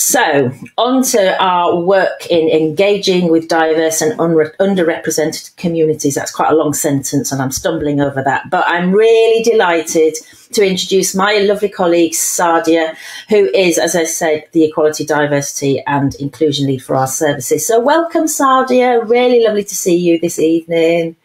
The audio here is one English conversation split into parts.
So, on to our work in engaging with diverse and underrepresented communities. That's quite a long sentence, and I'm stumbling over that. But I'm really delighted to introduce my lovely colleague, Sadia, who is, as I said, the Equality, Diversity and Inclusion Lead for our services. So, welcome, Sadia. Really lovely to see you this evening.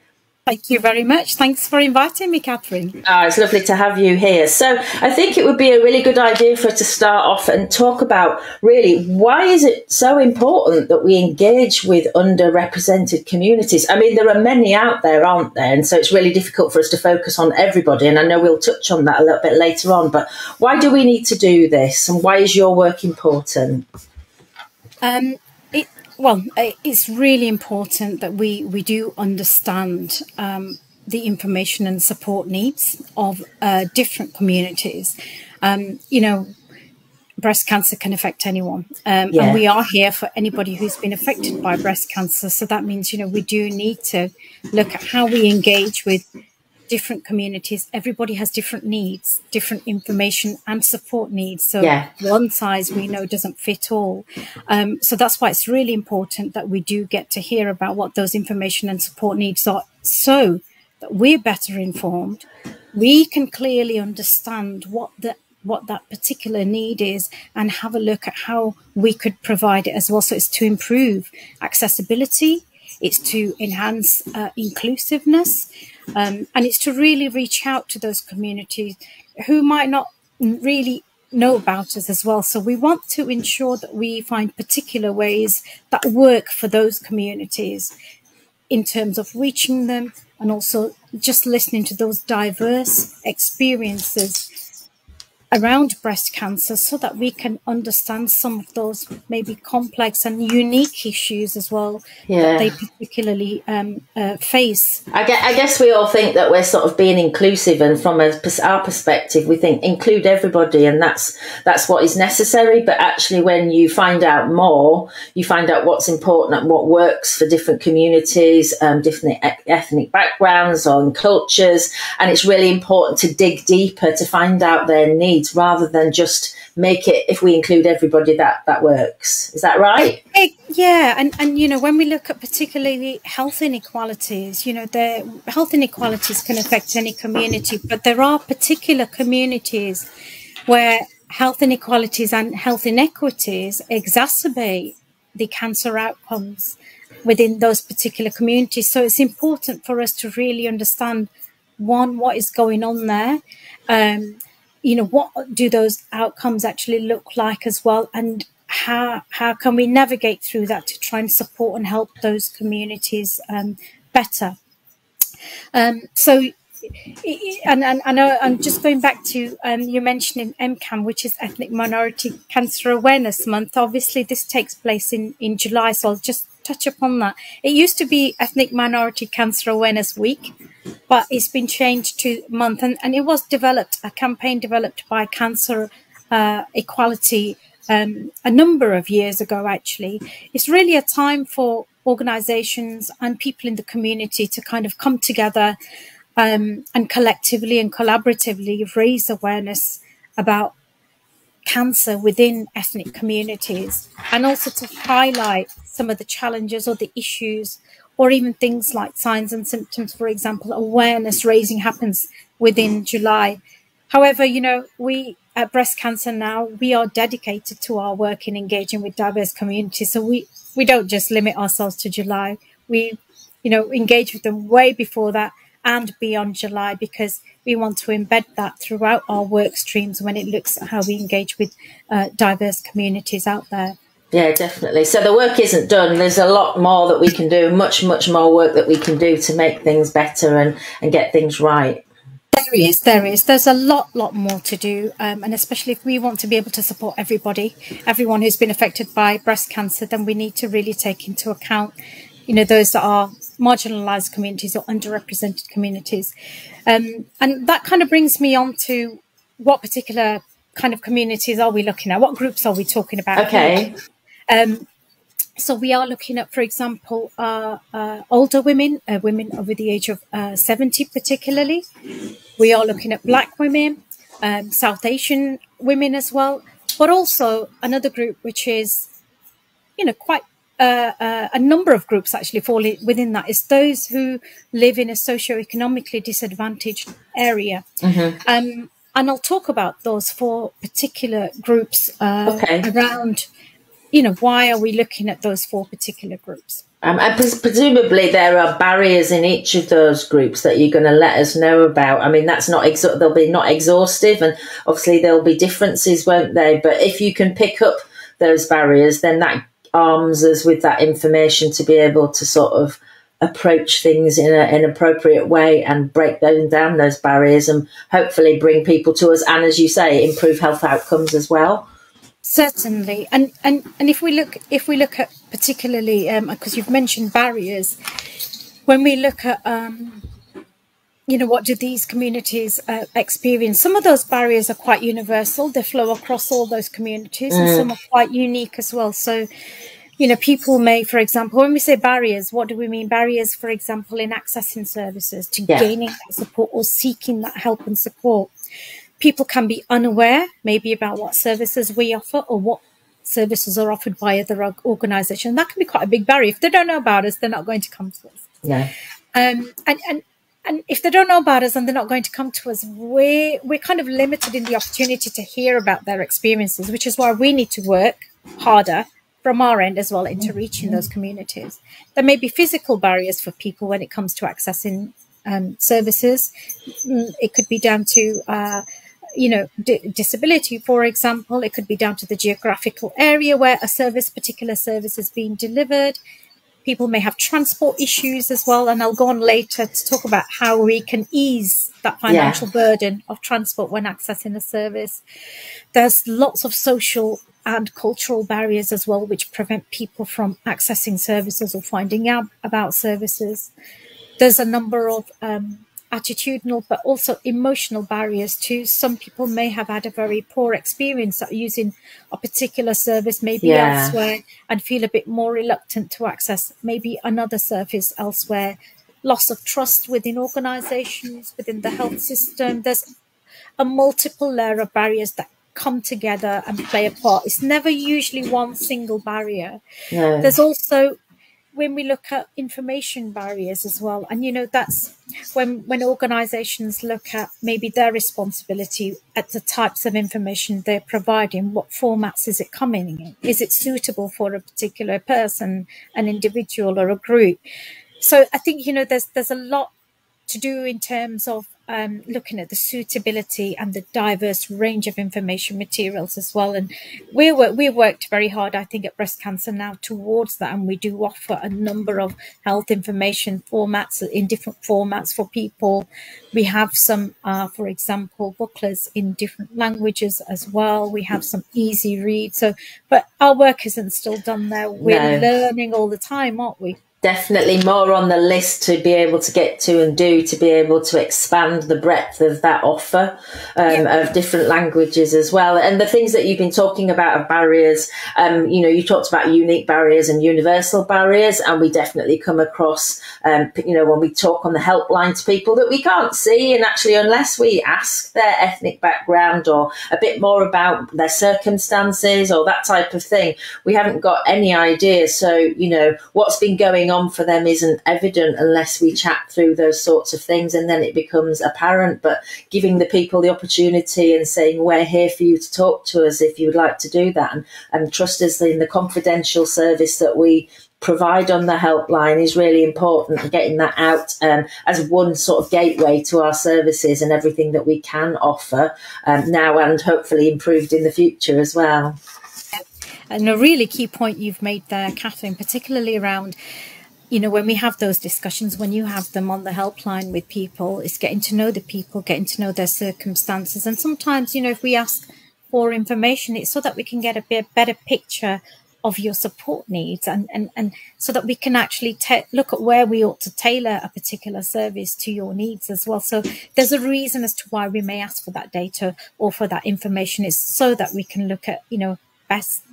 Thank you very much. Thanks for inviting me, Catherine. Oh, it's lovely to have you here. So, I think it would be a really good idea for us to start off and talk about really why is it so important that we engage with underrepresented communities? I mean, there are many out there, aren't there? And so it's really difficult for us to focus on everybody. And I know we'll touch on that a little bit later on. But why do we need to do this? And why is your work important? Um, well, it's really important that we, we do understand um, the information and support needs of uh, different communities. Um, you know, breast cancer can affect anyone. Um, yeah. And we are here for anybody who's been affected by breast cancer. So that means, you know, we do need to look at how we engage with different communities, everybody has different needs, different information and support needs. So yeah. one size we know doesn't fit all. Um, so that's why it's really important that we do get to hear about what those information and support needs are so that we're better informed. We can clearly understand what the what that particular need is and have a look at how we could provide it as well. So it's to improve accessibility, it's to enhance uh, inclusiveness, um, and it's to really reach out to those communities who might not really know about us as well. So we want to ensure that we find particular ways that work for those communities in terms of reaching them and also just listening to those diverse experiences around breast cancer so that we can understand some of those maybe complex and unique issues as well yeah. that they particularly um, uh, face. I guess, I guess, we all think that we're sort of being inclusive, and from a, our perspective, we think include everybody, and that's that's what is necessary. But actually, when you find out more, you find out what's important and what works for different communities, um, different ethnic backgrounds or cultures, and it's really important to dig deeper to find out their needs needs rather than just make it if we include everybody that that works. Is that right? Yeah and and you know when we look at particularly health inequalities you know the health inequalities can affect any community but there are particular communities where health inequalities and health inequities exacerbate the cancer outcomes within those particular communities. So it's important for us to really understand one what is going on there um, you know, what do those outcomes actually look like as well? And how, how can we navigate through that to try and support and help those communities um, better? Um, so, and, and I know I'm just going back to um, you mentioning EMCAM, which is Ethnic Minority Cancer Awareness Month. Obviously, this takes place in, in July, so I'll just touch upon that. It used to be Ethnic Minority Cancer Awareness Week, but it's been changed to month, and, and it was developed a campaign developed by Cancer uh, Equality um, a number of years ago. Actually, it's really a time for organisations and people in the community to kind of come together um, and collectively and collaboratively raise awareness about cancer within ethnic communities and also to highlight some of the challenges or the issues or even things like signs and symptoms for example awareness raising happens within july. However you know we at breast cancer now we are dedicated to our work in engaging with diverse communities. So we we don't just limit ourselves to july. We you know engage with them way before that and beyond July because we want to embed that throughout our work streams when it looks at how we engage with uh, diverse communities out there. Yeah, definitely. So the work isn't done. There's a lot more that we can do, much, much more work that we can do to make things better and, and get things right. There is, there is. There's a lot, lot more to do. Um, and especially if we want to be able to support everybody, everyone who's been affected by breast cancer, then we need to really take into account you know, those that are marginalized communities or underrepresented communities. Um, and that kind of brings me on to what particular kind of communities are we looking at? What groups are we talking about? Okay. Um, so we are looking at, for example, uh, uh, older women, uh, women over the age of uh, 70 particularly. We are looking at black women, um, South Asian women as well, but also another group which is, you know, quite uh, uh, a number of groups actually fall within that is those who live in a socio-economically disadvantaged area. Mm-hmm. Um, and I'll talk about those four particular groups uh, okay. around, you know, why are we looking at those four particular groups? Um, and pres- presumably there are barriers in each of those groups that you're going to let us know about. I mean, that's not ex- they'll be not exhaustive, and obviously there'll be differences, won't they? But if you can pick up those barriers, then that arms us with that information to be able to sort of approach things in a, an appropriate way and break down those barriers and hopefully bring people to us and as you say improve health outcomes as well. Certainly. And and and if we look if we look at particularly because um, you've mentioned barriers when we look at um, you know what do these communities uh, experience some of those barriers are quite universal they flow across all those communities mm. and some are quite unique as well so you know people may for example when we say barriers what do we mean barriers for example in accessing services to yeah. gaining that support or seeking that help and support people can be unaware maybe about what services we offer or what services are offered by other organizations. That can be quite a big barrier. If they don't know about us, they're not going to come to us. Yeah. Um, and, and, and if they don't know about us and they're not going to come to us, we're, we're kind of limited in the opportunity to hear about their experiences, which is why we need to work harder from our end as well into reaching those communities. There may be physical barriers for people when it comes to accessing um, services. Mm, it could be down to uh, you know, disability, for example. It could be down to the geographical area where a service, particular service is being delivered. People may have transport issues as well. And I'll go on later to talk about how we can ease that financial yeah. burden of transport when accessing a service. There's lots of social and cultural barriers as well, which prevent people from accessing services or finding out about services. There's a number of um, attitudinal but also emotional barriers too. Some people may have had a very poor experience using a particular service, maybe yeah. elsewhere, and feel a bit more reluctant to access maybe another service elsewhere. Loss of trust within organizations, within the health system. There's a multiple layer of barriers that come together and play a part. It's never usually one single barrier. No. There's also when we look at information barriers as well and you know that's when when organizations look at maybe their responsibility at the types of information they're providing what formats is it coming in? Is it suitable for a particular person an individual or a group? So i think you know there's there's a lot to do in terms of um, looking at the suitability and the diverse range of information materials as well. And we we worked very hard, I think, at Breast Cancer now towards that, and we do offer a number of health information formats in different formats for people. We have some, uh, for example, booklets in different languages as well. We have some easy read. So, but our work isn't still done there. We're no. learning all the time, aren't we? Definitely more on the list to be able to get to and do to be able to expand the breadth of that offer um, yeah. of different languages as well. And the things that you've been talking about of barriers. Um, you know you talked about unique barriers and universal barriers and we definitely come across um, you know when we talk on the helpline to people that we can't see and actually unless we ask their ethnic background or a bit more about their circumstances or that type of thing we haven't got any idea. So you know what's been going on for them isn't evident unless we chat through those sorts of things and then it becomes apparent. But giving the people the opportunity and saying, we're here for you to talk to us if you would like to do that and, and trust us in the confidential service that we provide on the helpline is really important and getting that out um, as one sort of gateway to our services and everything that we can offer um, now and hopefully improved in the future as well. And a really key point you've made there, Catherine, particularly around you know, when we have those discussions, when you have them on the helpline with people, it's getting to know the people, getting to know their circumstances. And sometimes, you know, if we ask for information, it's so that we can get a bit better picture of your support needs and, and, and so that we can actually look at where we ought to tailor a particular service to your needs as well. So there's a reason as to why we may ask for that data or for that information is so that we can look at, you know, best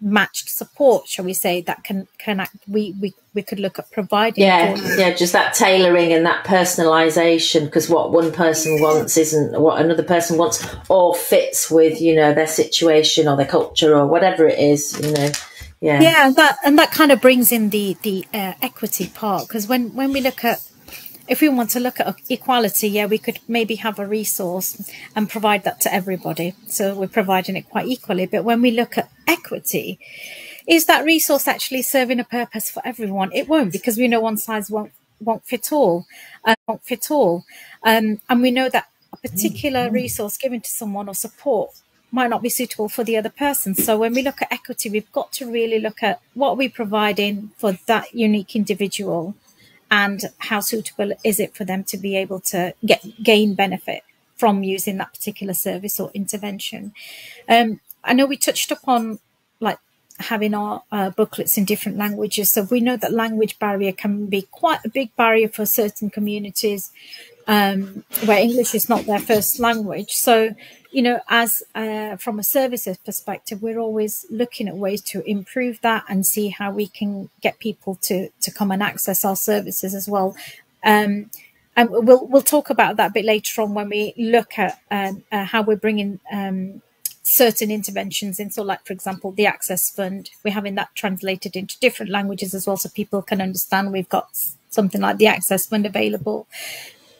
matched support, shall we say, that can can act, we we we could look at providing. Yeah, yeah, just that tailoring and that personalisation, because what one person wants isn't what another person wants, or fits with you know their situation or their culture or whatever it is, you know. Yeah, yeah, and that and that kind of brings in the the uh, equity part because when when we look at if we want to look at equality, yeah, we could maybe have a resource and provide that to everybody. So we're providing it quite equally. But when we look at equity, is that resource actually serving a purpose for everyone? It won't because we know one size won't won't fit all, uh, won't fit all, um, and we know that a particular mm-hmm. resource given to someone or support might not be suitable for the other person. So when we look at equity, we've got to really look at what we're providing for that unique individual and how suitable is it for them to be able to get gain benefit from using that particular service or intervention. Um, I know we touched upon like having our uh, booklets in different languages, so we know that language barrier can be quite a big barrier for certain communities um, where English is not their first language. So you know, as uh, from a services perspective, we're always looking at ways to improve that and see how we can get people to to come and access our services as well. Um, and we'll we'll talk about that a bit later on when we look at um, uh, how we're bringing um, certain interventions in. So, like for example, the Access Fund, we're having that translated into different languages as well, so people can understand. We've got something like the Access Fund available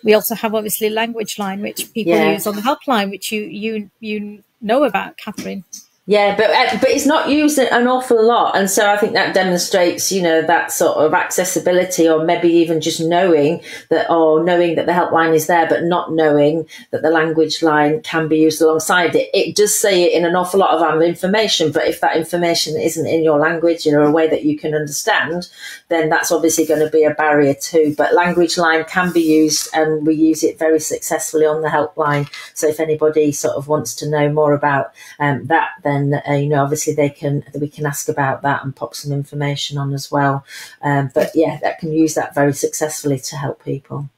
we also have obviously language line, which people yeah. use on the helpline, which you you you know about, Catherine. Yeah, but uh, but it's not used an awful lot, and so I think that demonstrates, you know, that sort of accessibility, or maybe even just knowing that, or knowing that the helpline is there, but not knowing that the language line can be used alongside it. It does say it in an awful lot of information, but if that information isn't in your language, you know, a way that you can understand, then that's obviously going to be a barrier too. But language line can be used, and we use it very successfully on the helpline. So if anybody sort of wants to know more about um, that, then then uh, you know obviously they can we can ask about that and pop some information on as well. Um, but yeah, that can use that very successfully to help people.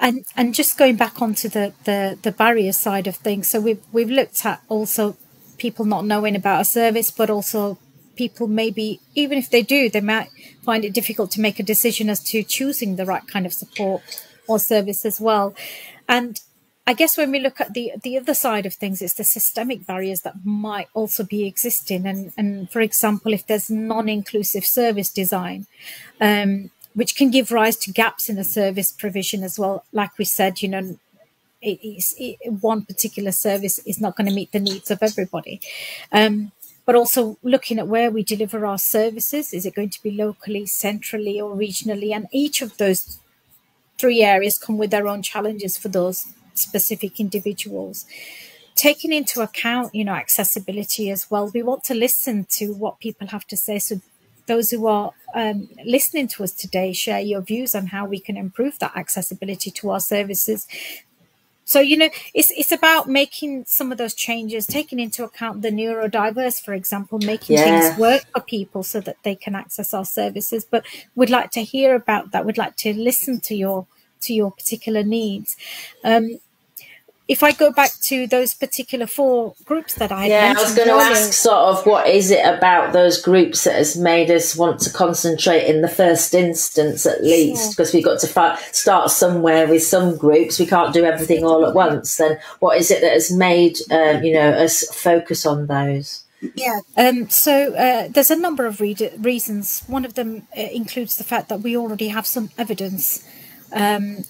And and just going back onto the the the barrier side of things, so we've we've looked at also people not knowing about a service, but also people maybe even if they do, they might find it difficult to make a decision as to choosing the right kind of support or service as well. And I guess when we look at the the other side of things, it's the systemic barriers that might also be existing. And and for example, if there's non-inclusive service design, um, which can give rise to gaps in the service provision as well. Like we said, you know, it it, one particular service is not going to meet the needs of everybody. Um, but also looking at where we deliver our services. Is it going to be locally, centrally, or regionally? And each of those three areas come with their own challenges for those specific individuals. Taking into account you know accessibility as well we want to listen to what people have to say. So those who are um, listening to us today share your views on how we can improve that accessibility to our services. So you know it's it's about making some of those changes taking into account the neurodiverse for example making yeah. things work for people so that they can access our services. But we'd like to hear about that. We'd like to listen to your to your particular needs. Um, if I go back to those particular four groups that I yeah, I was going to ask sort of what is it about those groups that has made us want to concentrate in the first instance at least because sure. we've got to start somewhere with some groups. We can't do everything all at once. Then what is it that has made um, you know us focus on those? Yeah. Um, so uh, there's a number of re- reasons. One of them uh, includes the fact that we already have some evidence um,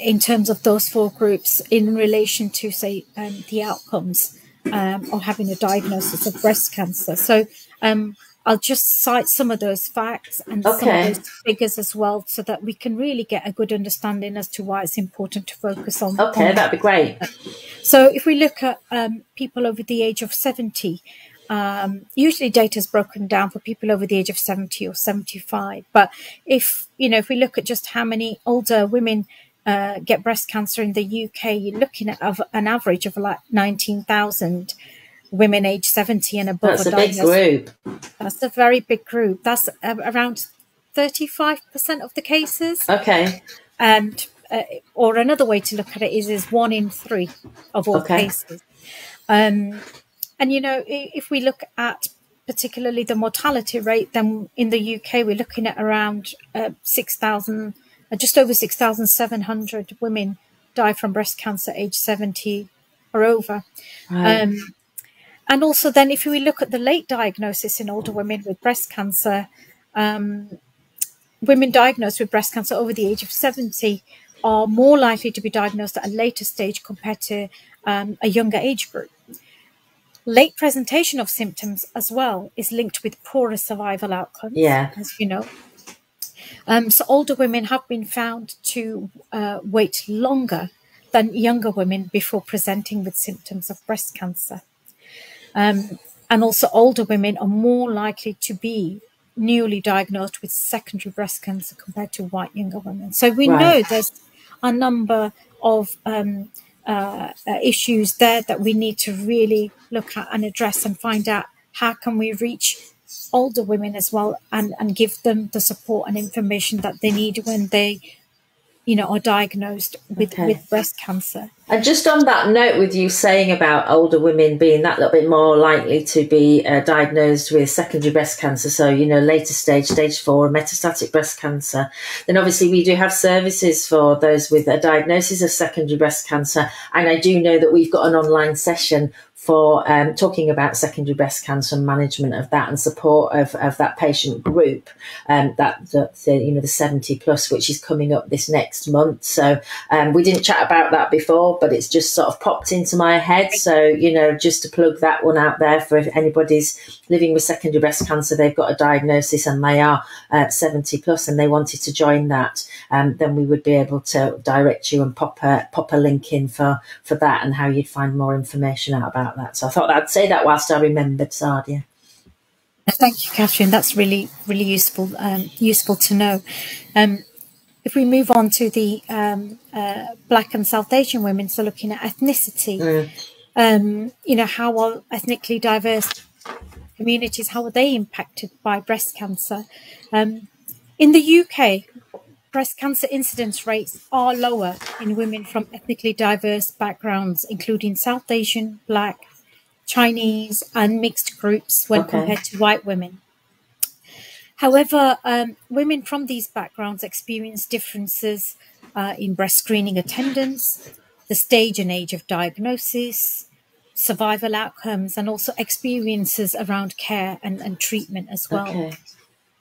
in terms of those four groups in relation to, say, um, the outcomes um, of having a diagnosis of breast cancer. So um, I'll just cite some of those facts and okay. some of those figures as well, so that we can really get a good understanding as to why it's important to focus on. Okay, on that'd be great. So if we look at um, people over the age of 70, um, usually data is broken down for people over the age of 70 or 75. But if, you know, if we look at just how many older women uh, get breast cancer in the UK, you're looking at an average of like 19,000 women aged 70 and above. That's a big group. That's a very big group. That's uh, around 35% of the cases. Okay. And, uh, or another way to look at it is, is one in three of all okay. cases. Um, and, you know, if we look at particularly the mortality rate, then in the UK we're looking at around uh, 6,000, uh, just over 6,700 women die from breast cancer age 70 or over. Right. Um, and also, then if we look at the late diagnosis in older women with breast cancer, um, women diagnosed with breast cancer over the age of 70 are more likely to be diagnosed at a later stage compared to um, a younger age group. Late presentation of symptoms as well is linked with poorer survival outcomes, yeah. as you know. Um, so older women have been found to uh, wait longer than younger women before presenting with symptoms of breast cancer. Um, and also older women are more likely to be newly diagnosed with secondary breast cancer compared to white younger women. So we right. know there's a number of um, uh, uh, issues there that we need to really look at and address and find out how can we reach older women as well and, and give them the support and information that they need when they you know, are diagnosed with, okay. with breast cancer. And just on that note, with you saying about older women being that little bit more likely to be uh, diagnosed with secondary breast cancer, so, you know, later stage, stage four, metastatic breast cancer, then obviously we do have services for those with a diagnosis of secondary breast cancer. And I do know that we've got an online session for um, talking about secondary breast cancer and management of that and support of, of that patient group, um, that the, you know the 70 plus, which is coming up this next month. So um, we didn't chat about that before, but it's just sort of popped into my head. So you know, just to plug that one out there for if anybody's living with secondary breast cancer, they've got a diagnosis and they are uh, 70 plus and they wanted to join that, um, then we would be able to direct you and pop a pop a link in for for that and how you'd find more information out about that. So I thought I'd say that whilst I remembered Sadia. Thank you, Catherine. That's really, really useful. Um, useful to know. Um, if we move on to the um, uh, Black and South Asian women, so looking at ethnicity, mm. Um, you know, how are ethnically diverse communities, how are they impacted by breast cancer? Um, in the UK, breast cancer incidence rates are lower in women from ethnically diverse backgrounds, including South Asian, Black, Chinese, and mixed groups when okay. compared to white women. However, um, women from these backgrounds experience differences uh, in breast screening attendance, the stage and age of diagnosis, survival outcomes, and also experiences around care and, and treatment as well. Okay.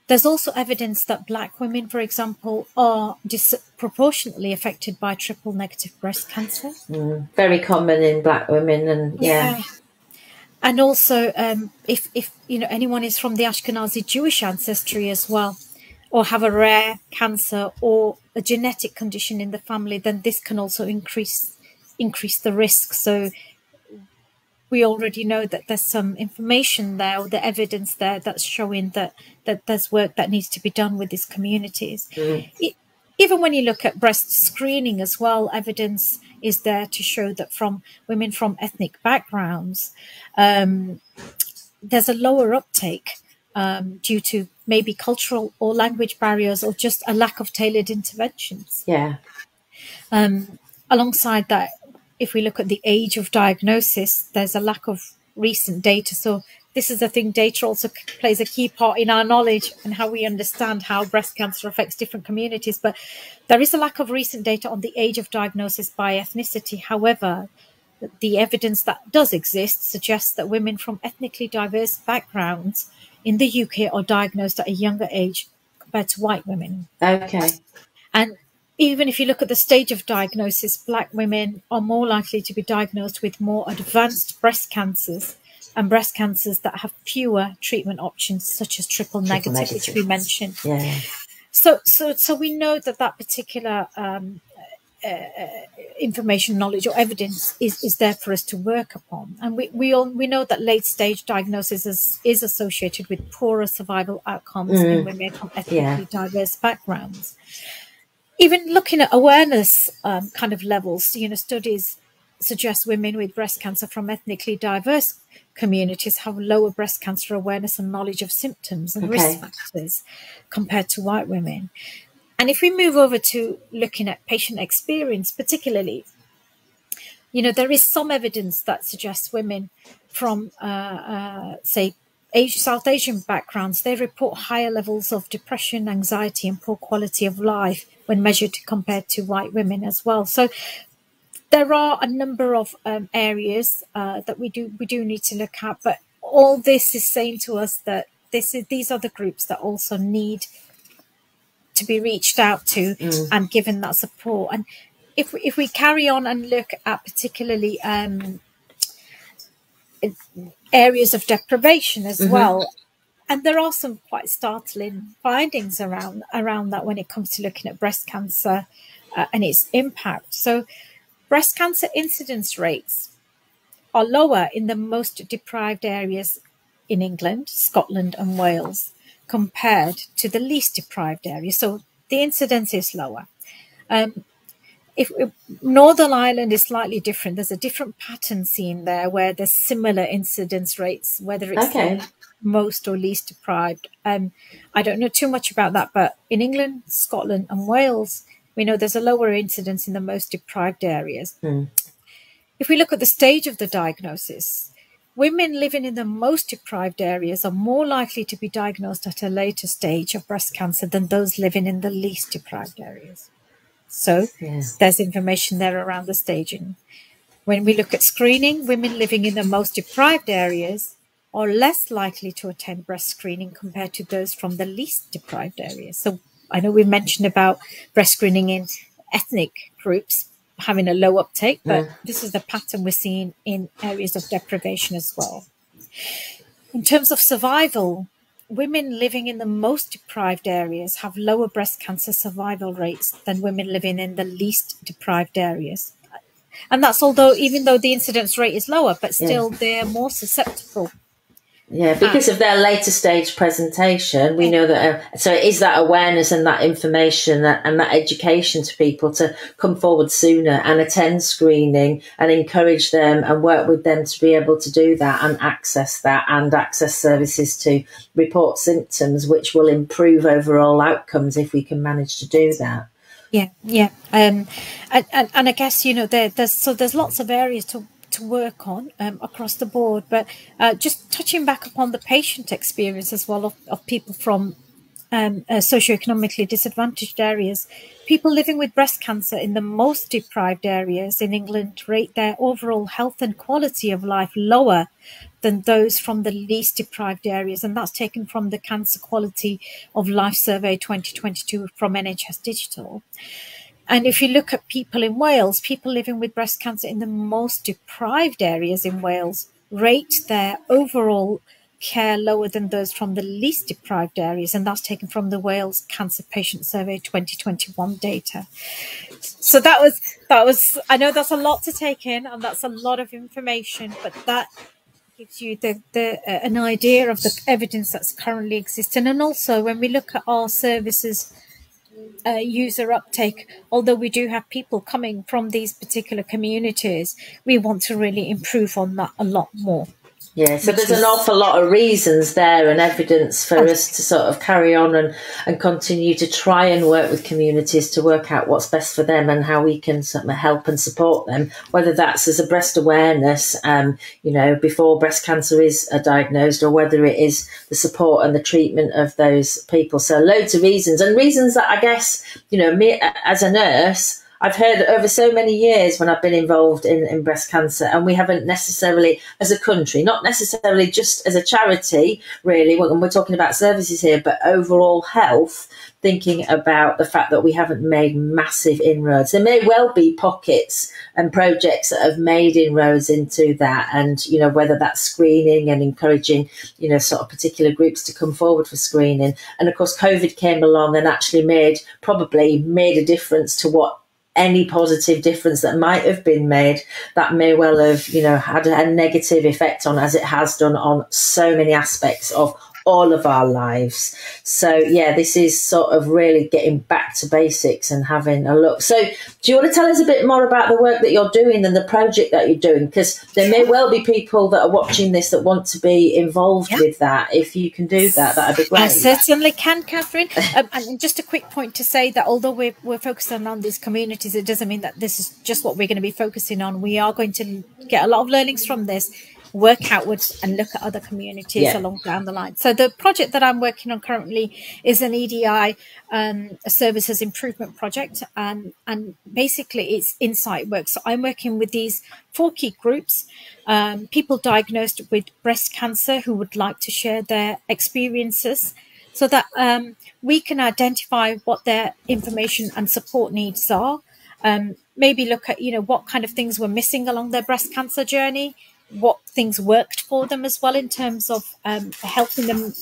There's also evidence that black women, for example, are disproportionately affected by triple negative breast cancer. Mm, very common in black women, and yeah. yeah and also um, if if you know anyone is from the Ashkenazi Jewish ancestry as well, or have a rare cancer or a genetic condition in the family, then this can also increase increase the risk. So we already know that there's some information there or the evidence there that's showing that that there's work that needs to be done with these communities. Mm. It, even when you look at breast screening as well, evidence is there to show that from women from ethnic backgrounds, um, there's a lower uptake um, due to maybe cultural or language barriers or just a lack of tailored interventions. Yeah. Um, alongside that, if we look at the age of diagnosis, there's a lack of recent data. So this is the thing data also plays a key part in our knowledge and how we understand how breast cancer affects different communities but there is a lack of recent data on the age of diagnosis by ethnicity however the evidence that does exist suggests that women from ethnically diverse backgrounds in the UK are diagnosed at a younger age compared to white women. Okay. And even if you look at the stage of diagnosis, black women are more likely to be diagnosed with more advanced breast cancers and breast cancers that have fewer treatment options, such as triple, triple negative, negative, which we mentioned. Yeah. So, so, so we know that that particular um, uh, uh, information, knowledge, or evidence is, is there for us to work upon, and we we all we know that late stage diagnosis is, is associated with poorer survival outcomes mm. in women from ethnically yeah. diverse backgrounds. Even looking at awareness um, kind of levels, you know, studies suggest women with breast cancer from ethnically diverse communities have lower breast cancer awareness and knowledge of symptoms and okay. risk factors compared to white women. And if we move over to looking at patient experience, particularly, you know, there is some evidence that suggests women from, uh, uh, say, South Asian backgrounds, they report higher levels of depression, anxiety, and poor quality of life when measured compared to white women as well. So there are a number of um, areas uh, that we do we do need to look at, but all this is saying to us that this is these are the groups that also need to be reached out to mm. and given that support. And if if we carry on and look at particularly um, areas of deprivation as mm-hmm. well. And there are some quite startling findings around around that when it comes to looking at breast cancer uh, and its impact. So, breast cancer incidence rates are lower in the most deprived areas in England, Scotland, and Wales compared to the least deprived areas. So, the incidence is lower. Um, if, Northern Ireland is slightly different, there's a different pattern seen there where there's similar incidence rates, whether it's okay. most or least deprived. Um, I don't know too much about that, but in England, Scotland, and Wales, we know there's a lower incidence in the most deprived areas. Mm. If we look at the stage of the diagnosis, women living in the most deprived areas are more likely to be diagnosed at a later stage of breast cancer than those living in the least deprived areas. So there's information there around the staging. When we look at screening, women living in the most deprived areas are less likely to attend breast screening compared to those from the least deprived areas. So I know we mentioned about breast screening in ethnic groups having a low uptake, but yeah. this is the pattern we're seeing in areas of deprivation as well. In terms of survival, women living in the most deprived areas have lower breast cancer survival rates than women living in the least deprived areas. And that's although, even though the incidence rate is lower, but still yeah. they're more susceptible yeah, because of their later stage presentation, we know that. Uh, so it is that awareness and that information and that education to people to come forward sooner and attend screening and encourage them and work with them to be able to do that and access that and access services to report symptoms, which will improve overall outcomes if we can manage to do that. Yeah, yeah, um, and, and, and I guess you know there, there's so there's lots of areas to to work on um, across the board. But uh, just touching back upon the patient experience as well of, of people from um, uh, socioeconomically disadvantaged areas, people living with breast cancer in the most deprived areas in England rate their overall health and quality of life lower than those from the least deprived areas. And that's taken from the Cancer Quality of Life Survey 2022 from NHS Digital. And if you look at people in Wales, people living with breast cancer in the most deprived areas in Wales rate their overall care lower than those from the least deprived areas, and that's taken from the Wales Cancer Patient Survey 2021 data. So that was that was I know that's a lot to take in, and that's a lot of information, but that gives you the, the uh, an idea of the evidence that's currently existing, and also when we look at our services uh, user uptake, although we do have people coming from these particular communities, we want to really improve on that a lot more. Yeah, so there's an awful lot of reasons there and evidence for us to sort of carry on and, and continue to try and work with communities to work out what's best for them and how we can sort of help and support them, whether that's as a breast awareness, um, you know, before breast cancer is uh, diagnosed or whether it is the support and the treatment of those people. So loads of reasons and reasons that I guess, you know, me as a nurse, I've heard over so many years when I've been involved in, in breast cancer, and we haven't necessarily, as a country, not necessarily just as a charity, really, when we're talking about services here, but overall health, thinking about the fact that we haven't made massive inroads. There may well be pockets and projects that have made inroads into that, and you know whether that's screening and encouraging, you know, sort of particular groups to come forward for screening. And of course, COVID came along and actually made probably made a difference to what any positive difference that might have been made that may well have you know had a negative effect on as it has done on so many aspects of all of our lives. So yeah, this is sort of really getting back to basics and having a look. So do you want to tell us a bit more about the work that you're doing and the project that you're doing? Because there may well be people that are watching this that want to be involved yeah. with that. If you can do that, that'd be great. I certainly can, Catherine. um, and just a quick point to say that although we're, we're focusing on these communities, it doesn't mean that this is just what we're going to be focusing on. We are going to get a lot of learnings from this work outwards and look at other communities yeah. along down the line. So the project that I'm working on currently is an EDI um, services improvement project, and and basically it's insight work. So I'm working with these four key groups: um, people diagnosed with breast cancer who would like to share their experiences, so that um, we can identify what their information and support needs are. Um, maybe look at you know what kind of things were missing along their breast cancer journey what things worked for them as well in terms of um, helping them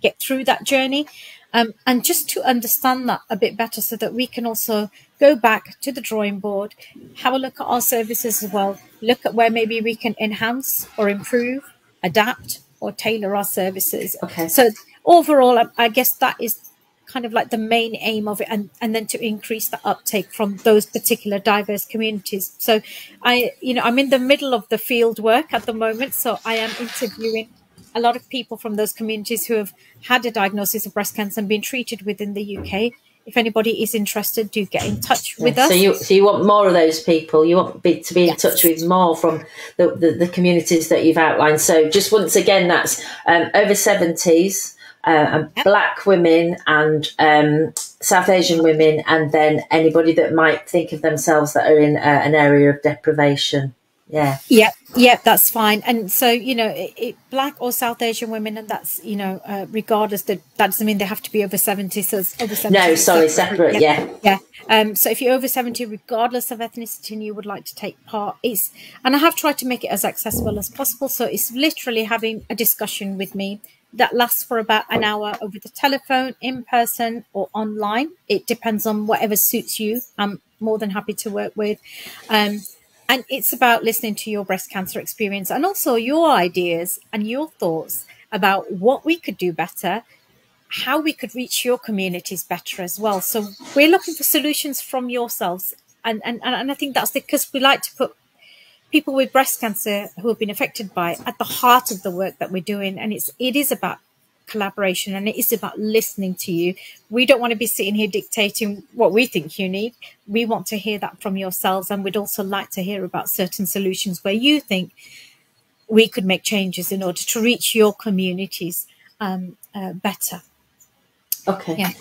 get through that journey. Um, and just to understand that a bit better so that we can also go back to the drawing board, have a look at our services as well, look at where maybe we can enhance or improve, adapt or tailor our services. Okay. So overall, I, I guess that is kind of like the main aim of it and, and then to increase the uptake from those particular diverse communities. So i you know i'm in the middle of the field work at the moment so i am interviewing a lot of people from those communities who have had a diagnosis of breast cancer and been treated within the uk if anybody is interested do get in touch with yeah, us. so you so you want more of those people. You want be, to be in yes. touch with more from the, the, the communities that you've outlined. So just once again that's um, over 70s uh, yep. black women and um, South Asian women, and then anybody that might think of themselves that are in uh, an area of deprivation. Yeah. Yeah. Yeah, that's fine. And so, you know, it, it, black or South Asian women, and that's, you know, uh, regardless that that doesn't mean they have to be over 70. So over 70. No, sorry, separate. separate yeah. Yeah. Um, so if you're over 70, regardless of ethnicity, and you would like to take part, it's, and I have tried to make it as accessible as possible. So it's literally having a discussion with me that lasts for about an hour over the telephone, in person, or online. It depends on whatever suits you. I'm more than happy to work with. Um, and it's about listening to your breast cancer experience and also your ideas and your thoughts about what we could do better, how we could reach your communities better as well. So we're looking for solutions from yourselves. And, and, and I think that's because we like to put people with breast cancer who have been affected by it at the heart of the work that we're doing. And it's, it is about collaboration and it is about listening to you. We don't want to be sitting here dictating what we think you need. We want to hear that from yourselves. And we'd also like to hear about certain solutions where you think we could make changes in order to reach your communities um, uh, better. Okay. Yeah.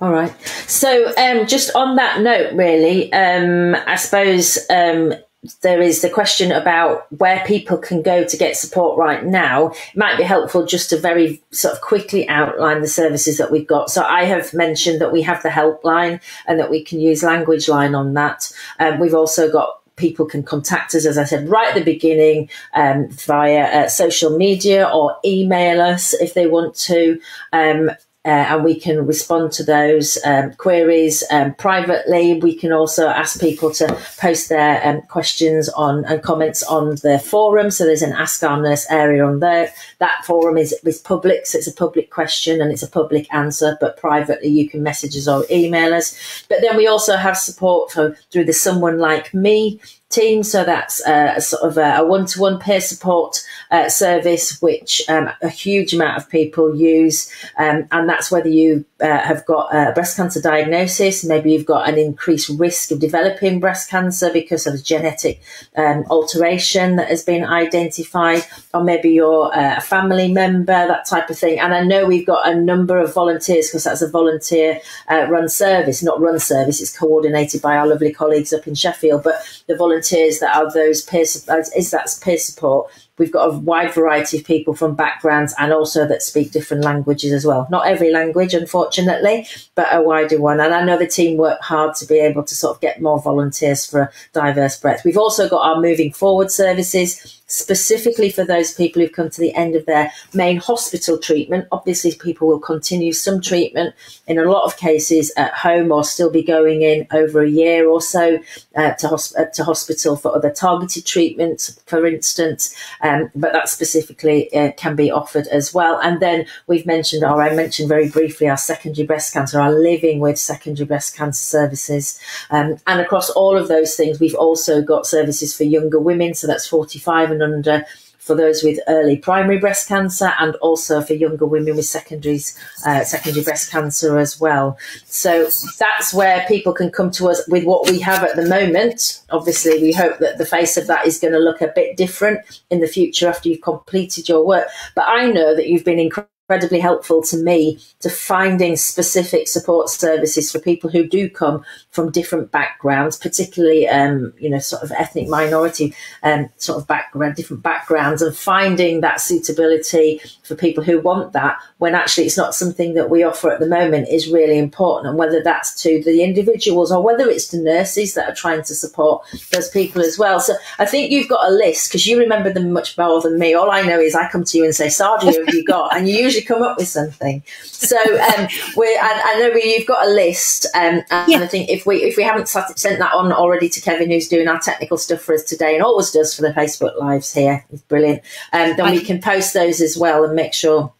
All right. So, um, just on that note, really, um, I suppose um, there is the question about where people can go to get support right now. It might be helpful just to very sort of quickly outline the services that we've got. So I have mentioned that we have the helpline and that we can use language line on that. Um, we've also got people can contact us, as I said right at the beginning, um, via uh, social media or email us if they want to. Um, uh, and we can respond to those um, queries um, privately. We can also ask people to post their um, questions on and comments on the forum. So there's an Ask Our Nurse area on there. That forum is, is public, so it's a public question and it's a public answer, but privately you can message us or email us. But then we also have support for, through the Someone Like Me team. So that's uh, a sort of a one to one peer support uh, service, which um, a huge amount of people use. Um, and that's whether you uh, have got a breast cancer diagnosis, maybe you've got an increased risk of developing breast cancer because of a genetic um, alteration that has been identified, or maybe you're uh, a family member, that type of thing. And I know we've got a number of volunteers because that's a volunteer uh, run service, not run service, it's coordinated by our lovely colleagues up in Sheffield, but the volunteers that are those peer, is that peer support we've got a wide variety of people from backgrounds and also that speak different languages as well. Not every language, unfortunately, but a wider one. And I know the team work hard to be able to sort of get more volunteers for a diverse breadth. We've also got our moving forward services specifically for those people who've come to the end of their main hospital treatment. Obviously, people will continue some treatment in a lot of cases at home or still be going in over a year or so uh, to, hosp- uh, to hospital for other targeted treatments, for instance. Um, but that specifically uh, can be offered as well. And then we've mentioned, or I mentioned very briefly, our secondary breast cancer, our living with secondary breast cancer services. Um, and across all of those things, we've also got services for younger women. So that's 45 and under for those with early primary breast cancer and also for younger women with secondaries, uh, secondary breast cancer as well. So that's where people can come to us with what we have at the moment. Obviously, we hope that the face of that is going to look a bit different in the future after you've completed your work. But I know that you've been incredible incredibly helpful to me to finding specific support services for people who do come from different backgrounds, particularly, um, you know, sort of ethnic minority um, sort of background, different backgrounds, and finding that suitability for people who want that when actually it's not something that we offer at the moment is really important. And whether that's to the individuals or whether it's to nurses that are trying to support those people as well. So I think you've got a list because you remember them much more than me. All I know is I come to you and say, Sardi, have you got? And you usually come up with something. So um, we I, I, know you've got a list, um, and yeah. I think if we if we haven't sent that on already to Kevin, who's doing our technical stuff for us today and always does for the Facebook lives here, he's brilliant. Um, then I, we can post those as well and make sure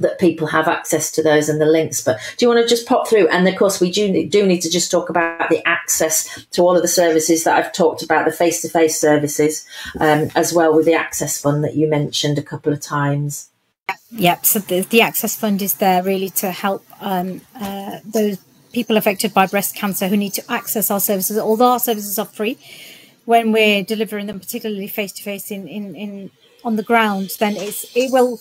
that people have access to those and the links. But do you want to just pop through? And of course, we do, do need to just talk about the access to all of the services that I've talked about, the face to face services, um, as well with the Access Fund that you mentioned a couple of times. Yep. So the, the Access Fund is there really to help um, uh, those people affected by breast cancer who need to access our services. Although our services are free, when we're delivering them, particularly face to face in in on the ground, then it's it will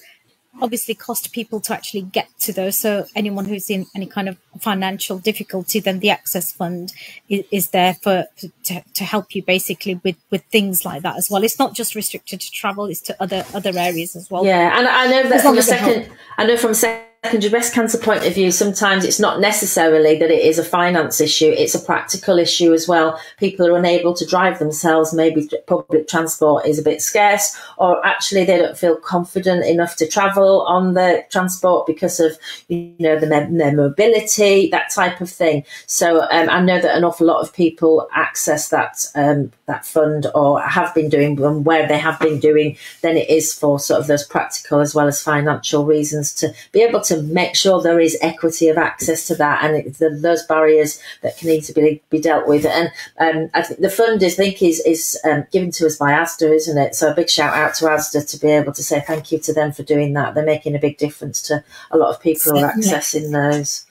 obviously cost people to actually get to those. So anyone who's in any kind of financial difficulty, then the Access Fund is, is there for to, to help you basically with with things like that as well. It's not just restricted to travel; it's to other other areas as well. Yeah, and I know that from a second, I know from second secondary breast cancer point of view, sometimes it's not necessarily that it is a finance issue, it's a practical issue as well. People are unable to drive themselves, maybe public transport is a bit scarce, or actually they don't feel confident enough to travel on the transport because of you know the, their mobility, that type of thing. So um, I know that an awful lot of people access that um, that fund or have been doing, and where they have been doing, then it is for sort of those practical as well as financial reasons to be able to to make sure there is equity of access to that and it, the, those barriers that can need to be, be dealt with. And um, I think the fund, I think, is, is um, given to us by ASDA, isn't it? So a big shout out to ASDA to be able to say thank you to them for doing that. They're making a big difference to a lot of people who are accessing those.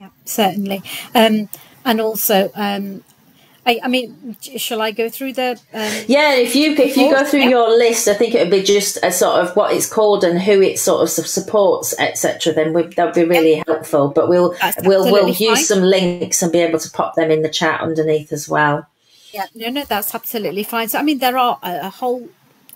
Yeah, certainly. Um, and also, um, I, I mean, shall I go through the? Um, yeah, if you if you go through yeah. your list, I think it would be just a sort of what it's called and who it sort of supports, etc. Then we, that would be really yeah. helpful. But we'll That's we'll we'll use some links and be able to pop them in the chat underneath as well. Yeah, no, no, that's absolutely fine. So, I mean, there are a, a whole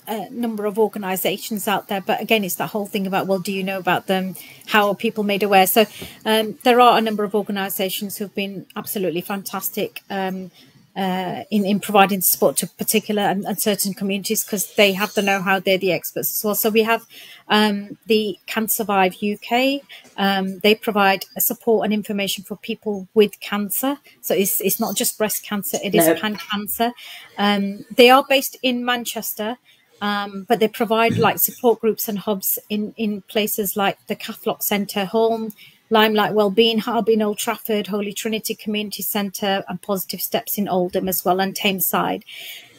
uh, number of organisations out there, but again, it's that whole thing about well, do you know about them? How are people made aware? So, um, there are a number of organisations who've been absolutely fantastic. Um, uh, in, in providing support to particular and, and certain communities because they have the know-how, they're the experts as well. So we have um, the CanSurvive UK. Um, they provide support and information for people with cancer. So it's, it's not just breast cancer, it is no. pan cancer. Um, they are based in Manchester. Um, but they provide like support groups and hubs in, in places like the Cathlock Centre, Holme, Limelight Wellbeing Hub in Old Trafford, Holy Trinity Community Centre, and Positive Steps in Oldham as well, and Tameside.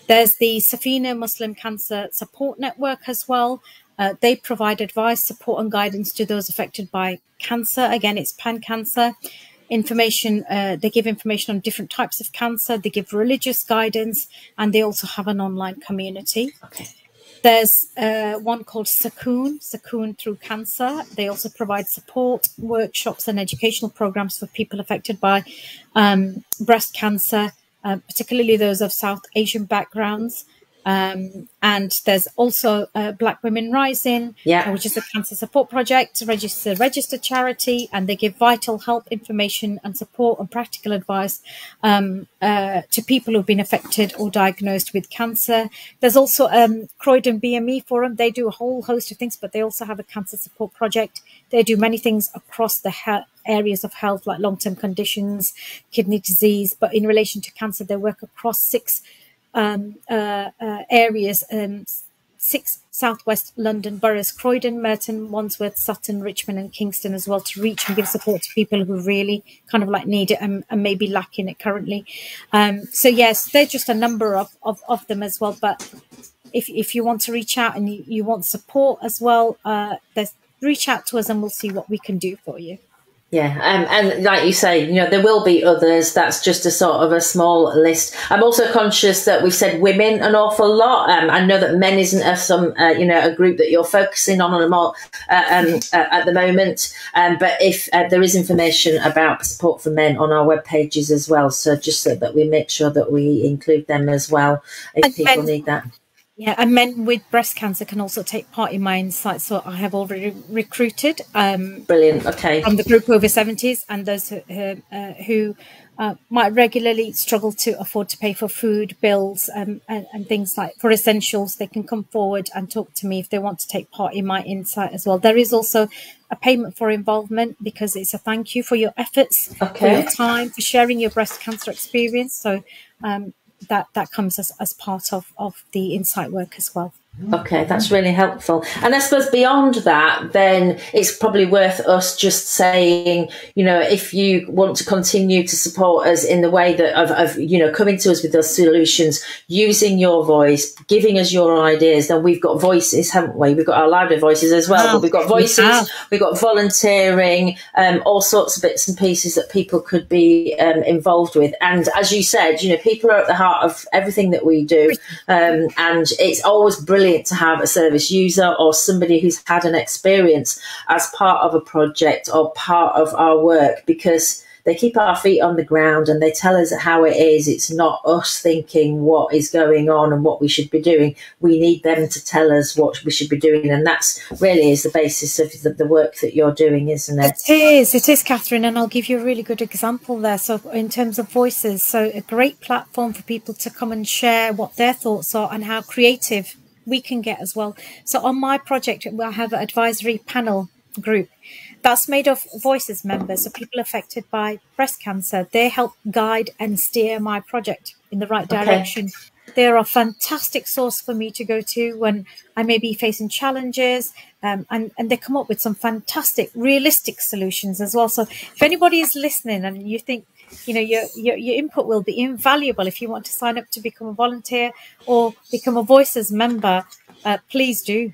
There's the Safina Muslim Cancer Support Network as well. Uh, they provide advice, support, and guidance to those affected by cancer. Again, it's pan cancer. Information, uh, they give information on different types of cancer, they give religious guidance, and they also have an online community. Okay. There's uh, one called Sakoon, Sakoon Through Cancer. They also provide support, workshops, and educational programs for people affected by um, breast cancer, uh, particularly those of South Asian backgrounds. Um, and there's also uh, Black Women Rising, yeah. which is a cancer support project, register register charity, and they give vital help, information, and support and practical advice um, uh, to people who've been affected or diagnosed with cancer. There's also um, Croydon BME Forum. They do a whole host of things, but they also have a cancer support project. They do many things across the he- areas of health, like long-term conditions, kidney disease. But in relation to cancer, they work across six um, uh, uh, areas, um, six southwest London boroughs, Croydon, Merton, Wandsworth, Sutton, Richmond and Kingston as well to reach and give support to people who really kind of like need it and, and maybe lacking it currently. Um, so yes, there's just a number of, of, of them as well. But if, if you want to reach out and you, you want support as well, uh, there's reach out to us and we'll see what we can do for you. Yeah, um, and like you say, you know, there will be others. That's just a sort of a small list. I'm also conscious that we've said women an awful lot. Um, I know that men isn't a, some, uh, you know, a group that you're focusing on on a more uh, um, uh, at the moment. Um, but if uh, there is information about support for men on our web pages as well, so just so that we make sure that we include them as well if and people need that. Yeah, and men with breast cancer can also take part in my insights. So I have already recruited. Um, Brilliant. Okay. From the group over seventies and those who, uh, who uh, might regularly struggle to afford to pay for food bills um, and, and, things like for essentials, they can come forward and talk to me if they want to take part in my insight as well. There is also a payment for involvement because it's a thank you for your efforts, okay. for your time, for sharing your breast cancer experience. So um, that that comes as, as part of, of the insight work as well. Okay, that's really helpful. And I suppose beyond that, then it's probably worth us just saying, you know, if you want to continue to support us in the way that of, of you know, coming to us with those solutions, using your voice, giving us your ideas, then we've got voices, haven't we? We've got our library voices as well, but we've got voices, we have got volunteering, um, all sorts of bits and pieces that people could be um, involved with. And as you said, you know, people are at the heart of everything that we do. Um, and it's always brilliant brilliant to have a service user or somebody who's had an experience as part of a project or part of our work because they keep our feet on the ground and they tell us how it is. It's not us thinking what is going on and what we should be doing. We need them to tell us what we should be doing. And that's really is the basis of the, the work that you're doing, isn't it? It is. It is, Catherine. And I'll give you a really good example there. So in terms of voices, so a great platform for people to come and share what their thoughts are and how creative we can get as well. So on my project, I have an advisory panel group that's made of voices members, so people affected by breast cancer. They help guide and steer my project in the right direction. Okay. They're a fantastic source for me to go to when I may be facing challenges, um, and and they come up with some fantastic, realistic solutions as well. So if anybody is listening and you think you know your, your, your input will be invaluable. If you want to sign up to become a volunteer or become a voices member uh, please do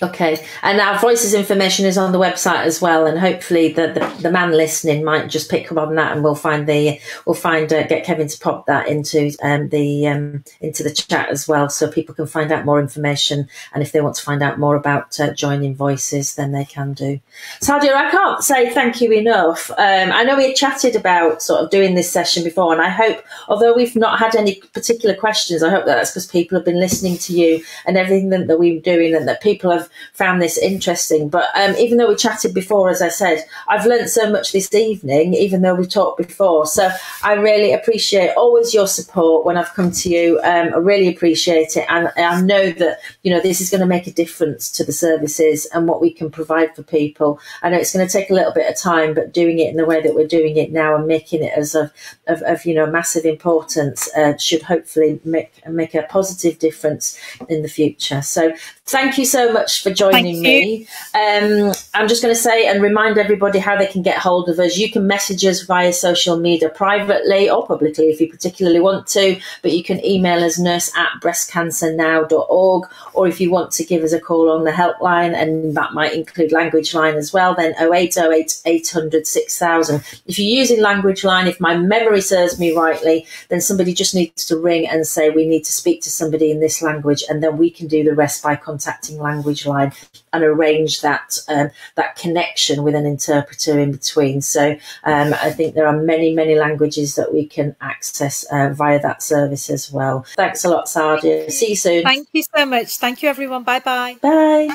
Okay, and our voices information is on the website as well, and hopefully the, the, the man listening might just pick up on that, and we'll find the we'll find uh, get Kevin to pop that into um, the um, into the chat as well, so people can find out more information, and if they want to find out more about uh, joining voices, then they can do. Sadia, I can't say thank you enough. Um, I know we had chatted about sort of doing this session before, and I hope, although we've not had any particular questions, I hope that that's because people have been listening to you and everything that, that we're doing, and that people have found this interesting. But um, even though we chatted before, as I said, I've learned so much this evening, even though we talked before. So I really appreciate always your support when I've come to you. Um, I really appreciate it. And I know that, you know, this is going to make a difference to the services and what we can provide for people. I know it's going to take a little bit of time, but doing it in the way that we're doing it now and making it as of, of, of you know, massive importance uh, should hopefully make, make a positive difference in the future. So thank you so much for joining me. Um, I'm just going to say and remind everybody how they can get hold of us. You can message us via social media privately or publicly if you particularly want to, but you can email us nurse at breastcancernow.org or if you want to give us a call on the helpline, and that might include language line as well, then 0808 800 6000. If you're using language line, if my memory serves me rightly, then somebody just needs to ring and say, we need to speak to somebody in this language, and then we can do the rest by contacting language line and arrange that um, that connection with an interpreter in between. So um, I think there are many many languages that we can access uh, via that service as well. Thanks a lot, Sadia. See you soon. Thank you so much. Thank you, everyone. Bye-bye. Bye.